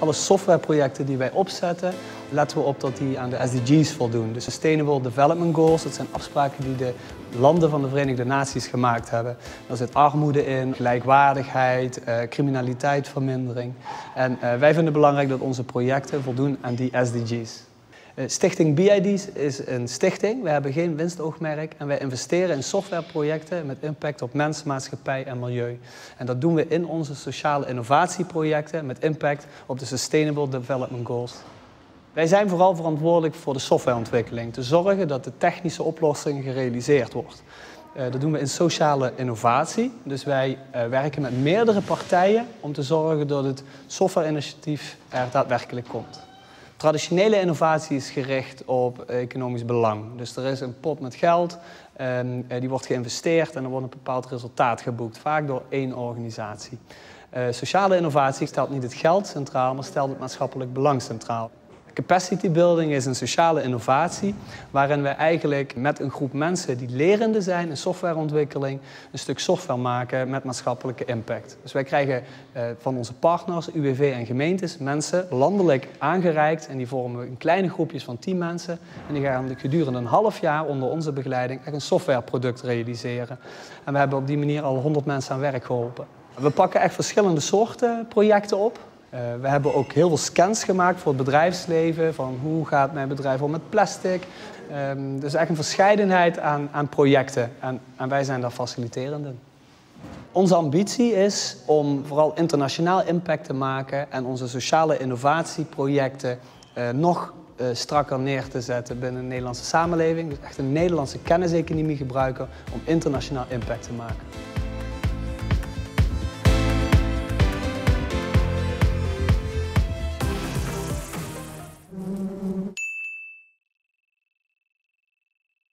Alle softwareprojecten die wij opzetten, letten we op dat die aan de SDG's voldoen. De Sustainable Development Goals, dat zijn afspraken die de landen van de Verenigde Naties gemaakt hebben. Daar zit armoede in, gelijkwaardigheid, eh, criminaliteitvermindering. En eh, wij vinden het belangrijk dat onze projecten voldoen aan die SDG's. Eh, stichting BID's is een stichting. We hebben geen winstoogmerk en wij investeren in softwareprojecten met impact op mens, maatschappij en milieu. En dat doen we in onze sociale innovatieprojecten met impact op de Sustainable Development Goals. Wij zijn vooral verantwoordelijk voor de softwareontwikkeling, te zorgen dat de technische oplossing gerealiseerd wordt. Uh, dat doen we in sociale innovatie. Dus wij uh, werken met meerdere partijen om te zorgen dat het softwareinitiatief er daadwerkelijk komt. Traditionele innovatie is gericht op economisch belang. Dus er is een pot met geld, um, die wordt geïnvesteerd en er wordt een bepaald resultaat geboekt, vaak door één organisatie. Uh, sociale innovatie stelt niet het geld centraal, maar stelt het maatschappelijk belang centraal. Capacity building is een sociale innovatie waarin we eigenlijk met een groep mensen die lerende zijn in softwareontwikkeling een stuk software maken met maatschappelijke impact. Dus wij krijgen eh, van onze partners, UWV en gemeentes, mensen landelijk aangereikt en die vormen in kleine groepjes van 10 mensen en die gaan gedurende een half jaar onder onze begeleiding echt een softwareproduct realiseren. En we hebben op die manier al 100 mensen aan werk geholpen. We pakken echt verschillende soorten projecten op. Uh, we hebben ook heel veel scans gemaakt voor het bedrijfsleven. Van hoe gaat mijn bedrijf om met plastic. Um, dus echt een verscheidenheid aan, aan projecten. En, en, wij zijn daar faciliterende. Onze ambitie is om vooral internationaal impact te maken en onze sociale innovatieprojecten uh, nog uh, strakker neer te zetten binnen de Nederlandse samenleving. Dus echt een Nederlandse kenniseconomie gebruiken om internationaal impact te maken.